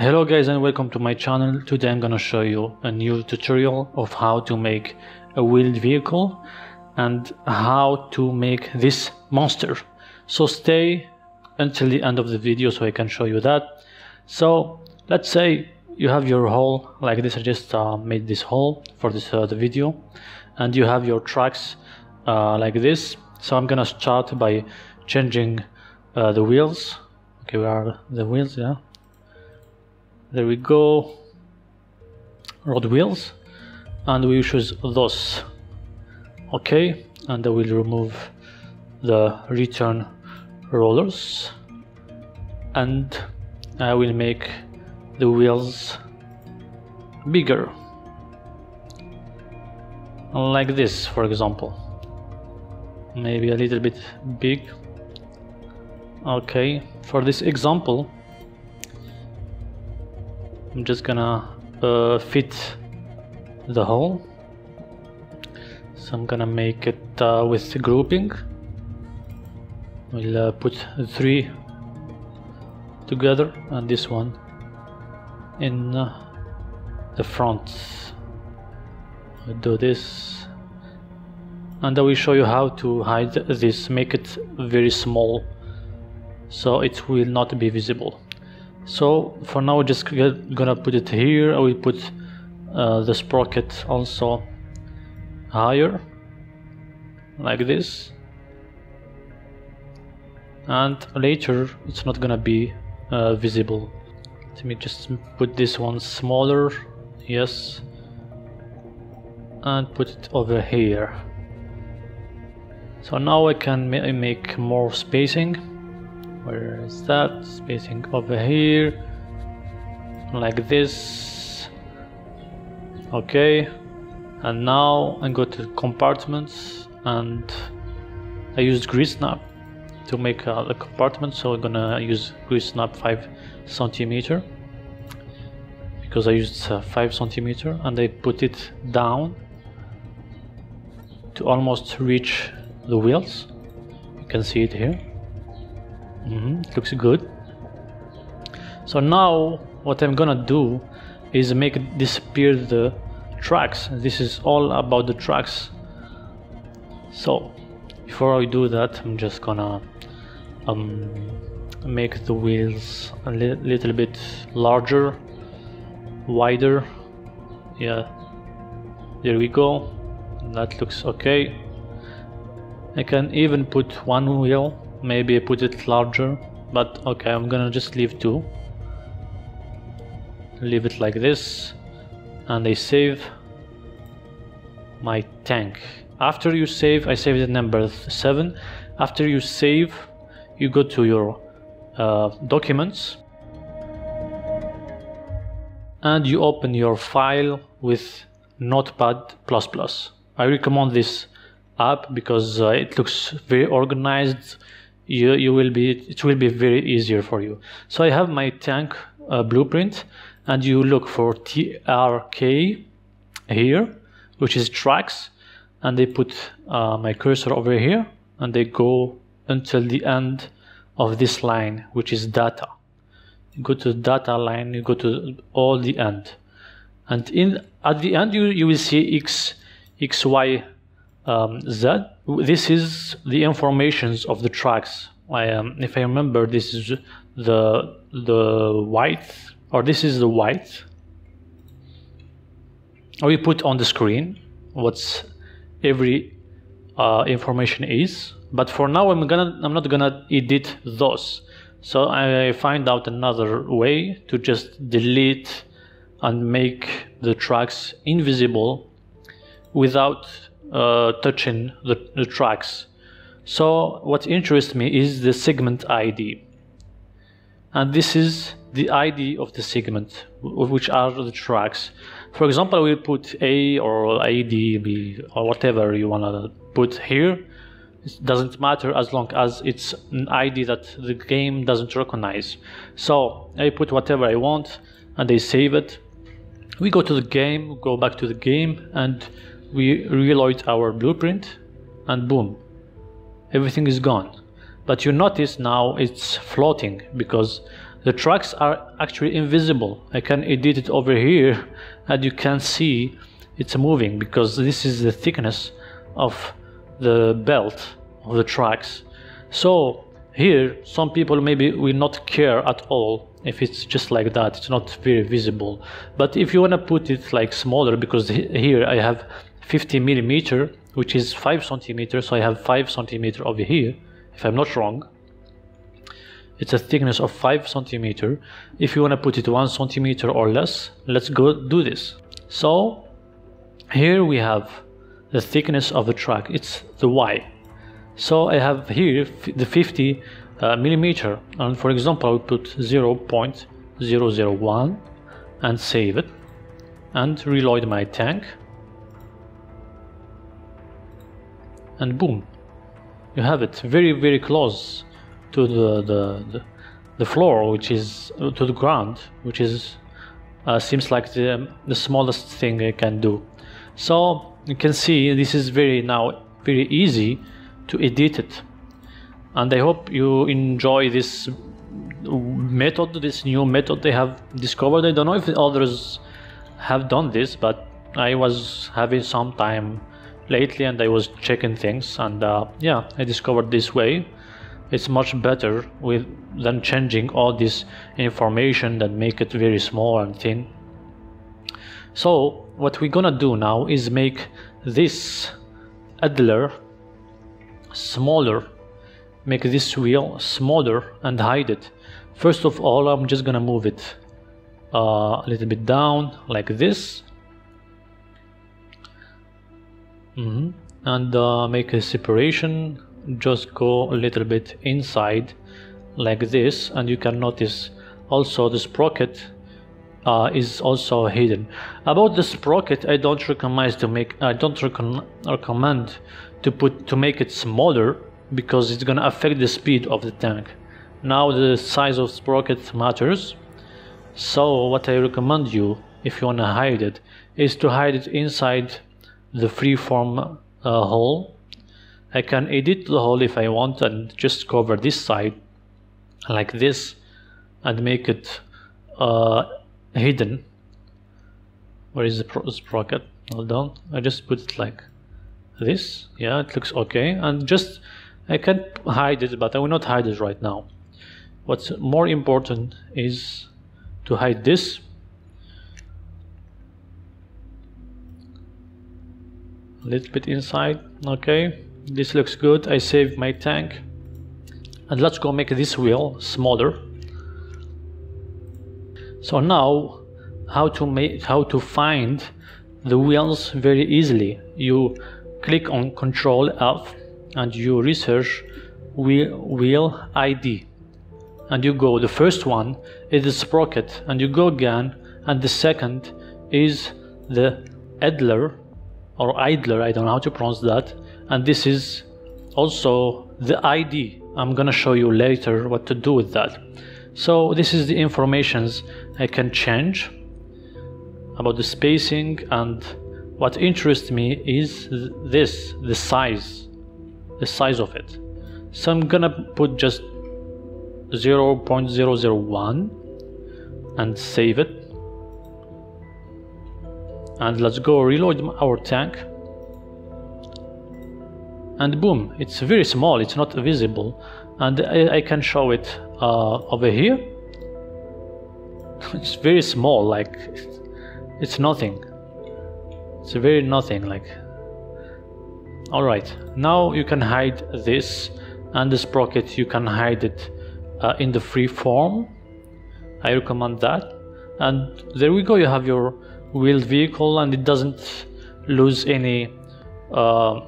Hello guys and welcome to my channel. Today I'm gonna show you a new tutorial of how to make a wheeled vehicle and how to make this monster. So stay until the end of the video so I can show you that. So let's say you have your hull like this. I just uh, made this hull for this uh, the video and you have your tracks uh, like this. So I'm gonna start by changing uh, the wheels. Okay, where are the wheels? Yeah there we go. Road wheels. And we choose those. Okay. And I will remove the return rollers. And I will make the wheels bigger. Like this for example. Maybe a little bit big. Okay. For this example I'm just gonna uh, fit the hull. So I'm gonna make it uh, with grouping. We'll uh, put three together and this one in uh, the front. I'll do this. And I will show you how to hide this make it very small so it will not be visible so for now just gonna put it here. I will put uh, the sprocket also higher like this. And later it's not gonna be uh, visible. Let me just put this one smaller yes. And put it over here. So now I can ma make more spacing where is that? Spacing over here. Like this. Okay. And now I go to compartments and I used grid snap to make a, a compartment. So I'm gonna use grid snap 5 centimeter. Because I used uh, 5 centimeter and I put it down to almost reach the wheels. You can see it here mm -hmm. looks good. So now what I'm gonna do is make disappear the tracks. This is all about the tracks. So before I do that I'm just gonna um, make the wheels a li little bit larger wider. Yeah. There we go. That looks okay. I can even put one wheel maybe put it larger but okay I'm gonna just leave two. Leave it like this and I save my tank. After you save I saved the number 7 after you save you go to your uh, documents. And you open your file with notepad++ I recommend this app because uh, it looks very organized you you will be it will be very easier for you. So i have my tank uh, blueprint and you look for trk here which is tracks and they put uh, my cursor over here and they go until the end of this line which is data. You go to data line you go to all the end. And in at the end you you will see x x y um, z this is the informations of the tracks. I, um, if I remember this is the the white or this is the white we put on the screen what's every uh, information is but for now I'm gonna I'm not gonna edit those. So I find out another way to just delete and make the tracks invisible without uh, touching the, the tracks. So what interests me is the segment ID. And this is the ID of the segment, which are the tracks. For example, we'll put A or ID, B, or whatever you want to put here. It doesn't matter as long as it's an ID that the game doesn't recognize. So I put whatever I want and I save it. We go to the game, go back to the game and we reload our blueprint and boom everything is gone. But you notice now it's floating because the tracks are actually invisible. I can edit it over here and you can see it's moving because this is the thickness of the belt of the tracks. So here some people maybe will not care at all if it's just like that it's not very visible. But if you want to put it like smaller because here I have 50 millimeter which is 5 centimeters so I have 5 centimeter over here if I'm not wrong. It's a thickness of 5 centimeter. If you want to put it 1 centimeter or less let's go do this. So here we have the thickness of the track it's the Y. So I have here the 50 uh, millimeter. And for example I will put 0 0.001 and save it and reload my tank and boom you have it very very close to the the, the, the floor which is uh, to the ground which is uh, seems like the, the smallest thing I can do. So you can see this is very now very easy to edit it. And I hope you enjoy this method this new method they have discovered. I don't know if others have done this but I was having some time lately and I was checking things and uh, yeah I discovered this way. It's much better with than changing all this information that make it very small and thin. So what we're gonna do now is make this idler smaller. Make this wheel smaller and hide it. First of all I'm just gonna move it uh, a little bit down like this mm -hmm. and uh, make a separation. Just go a little bit inside like this and you can notice also the sprocket uh, is also hidden. About the sprocket I don't recommend to make I don't recommend to put to make it smaller because it's gonna affect the speed of the tank. Now the size of sprocket matters. So what I recommend you if you wanna hide it is to hide it inside the freeform uh, hull. I can edit the hull if I want and just cover this side like this and make it uh, hidden. Where is the sprocket hold on. I just put it like this. Yeah it looks okay. And just I can hide it but I will not hide it right now. What's more important is to hide this a little bit inside okay? This looks good. I saved my tank. And let's go make this wheel smaller. So now how to make how to find the wheels very easily? You click on control F and you research wheel, wheel ID and you go the first one is the sprocket. And you go again and the second is the idler or idler I don't know how to pronounce that. And this is also the ID I'm gonna show you later what to do with that. So this is the informations I can change about the spacing and what interests me is this the size the size of it. So I'm gonna put just 0.001 and save it and let's go reload our tank. And boom it's very small it's not visible. And I, I can show it uh, over here. It's very small like it's nothing. It's very nothing like. Alright now you can hide this and the sprocket you can hide it uh, in the free form. I recommend that. And there we go you have your wheeled vehicle and it doesn't lose any uh,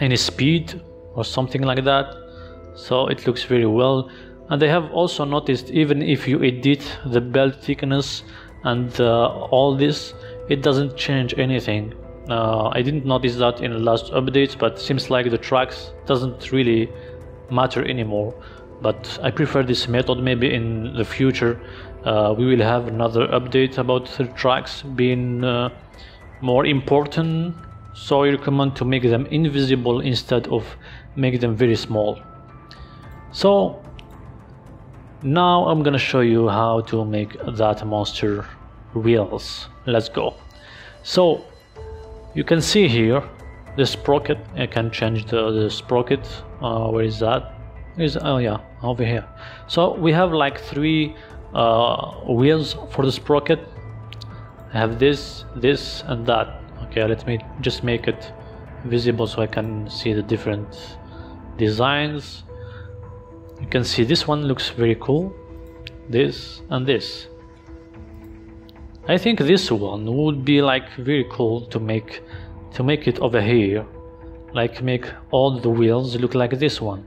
any speed or something like that. So it looks very well. And I have also noticed even if you edit the belt thickness and uh, all this it doesn't change anything. Uh, I didn't notice that in the last updates but seems like the tracks doesn't really matter anymore. But I prefer this method maybe in the future uh, we will have another update about the tracks being uh, more important. So I recommend to make them invisible instead of make them very small. So now I'm gonna show you how to make that monster wheels. Let's go. So you can see here the sprocket. I can change the, the sprocket. Uh, where is that? Is oh yeah over here. So we have like three uh, wheels for the sprocket. I have this this and that. Okay let me just make it visible so I can see the different designs. You can see this one looks very cool. This and this. I think this one would be like very cool to make to make it over here. Like make all the wheels look like this one.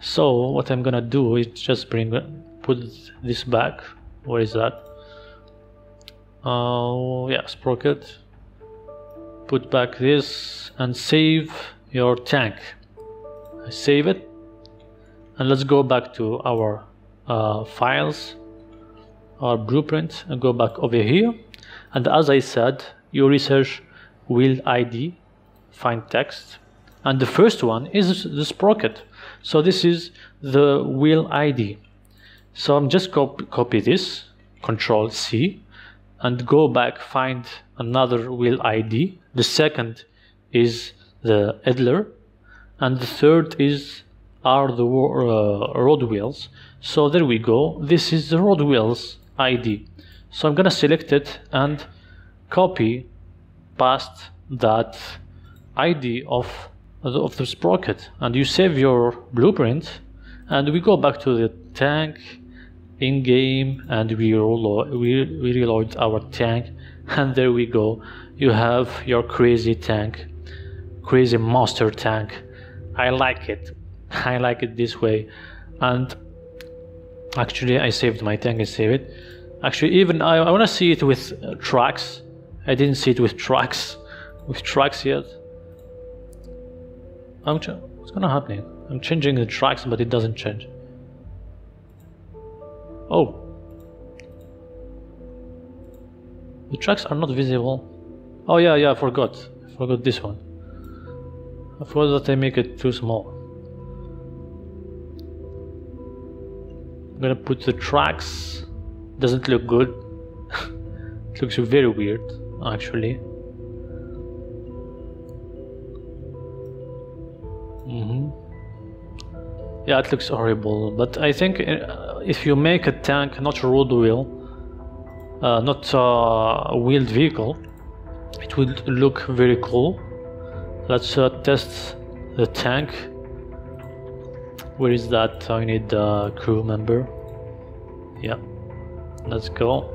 So what I'm gonna do is just bring put this back. Where is that? Oh uh, yeah sprocket. Put back this and save your tank. Save it. And let's go back to our uh, files our blueprint and go back over here. And as I said you research wheel ID find text. And the first one is the sprocket. So this is the wheel ID so I'm just copy, copy this control C and go back find another wheel ID the second is the idler and the third is are the uh, road wheels. So there we go. This is the road wheels ID so I'm gonna select it and copy past that ID of of the sprocket. And you save your blueprint and we go back to the tank in game and we, reload, we, we reload our tank and there we go. You have your crazy tank crazy monster tank. I like it. I like it this way. And actually I saved my tank I saved it. Actually even I, I want to see it with uh, tracks I didn't see it with tracks with tracks yet. I'm what's gonna happen I'm changing the tracks but it doesn't change oh. The tracks are not visible. Oh yeah yeah I forgot. I forgot this one. I forgot that I make it too small. I'm gonna put the tracks. Doesn't look good. It looks very weird actually. Mm -hmm. yeah it looks horrible but I think uh, if you make a tank not a road wheel uh, not a wheeled vehicle it would look very cool let's uh, test the tank where is that? I need a crew member. Yeah. Let's go.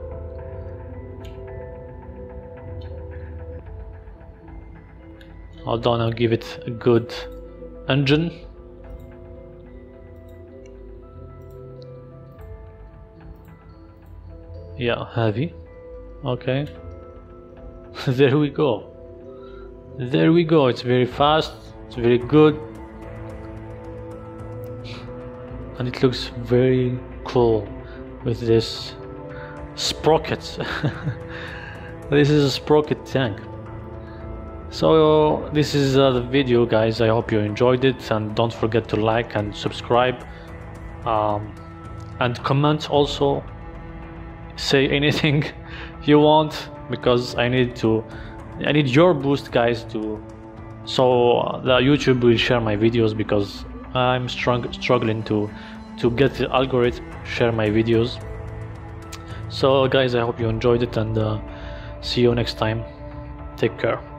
Hold on, I'll give it a good engine. Yeah, heavy. Okay. there we go. There we go. It's very fast. It's very good and it looks very cool with this sprocket this is a sprocket tank so this is uh, the video guys I hope you enjoyed it and don't forget to like and subscribe um, and comment also say anything you want because I need to I need your boost guys to so the YouTube will share my videos because I'm strong, struggling to to get the algorithm share my videos. So guys I hope you enjoyed it and uh, see you next time. Take care